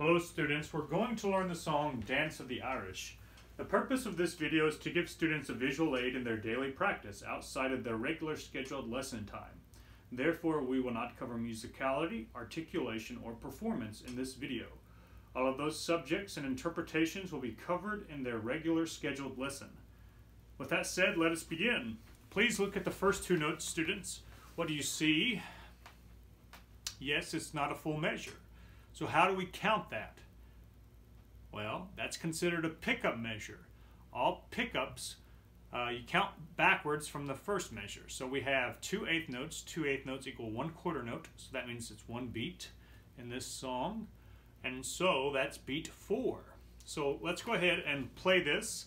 Hello students, we're going to learn the song Dance of the Irish. The purpose of this video is to give students a visual aid in their daily practice outside of their regular scheduled lesson time. Therefore, we will not cover musicality, articulation, or performance in this video. All of those subjects and interpretations will be covered in their regular scheduled lesson. With that said, let us begin. Please look at the first two notes, students. What do you see? Yes, it's not a full measure. So how do we count that? Well, that's considered a pickup measure. All pickups, uh, you count backwards from the first measure. So we have two eighth notes. Two eighth notes equal one quarter note. So that means it's one beat in this song. And so that's beat four. So let's go ahead and play this.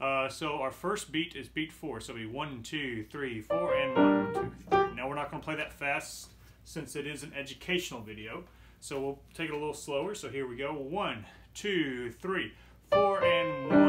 Uh, so our first beat is beat four. So it'll be one, two, three, four, and one, two, three. Now we're not going to play that fast since it is an educational video. So we'll take it a little slower. So here we go. One, two, three, four, and one,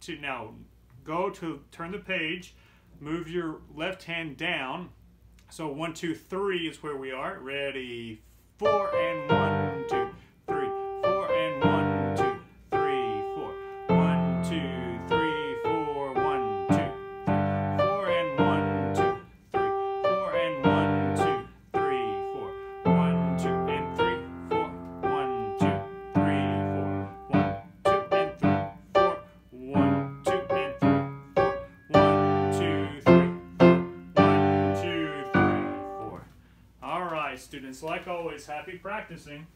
two. Now go to turn the page, move your left hand down. So one, two, three is where we are. Ready, four and one, two, students, like always, happy practicing.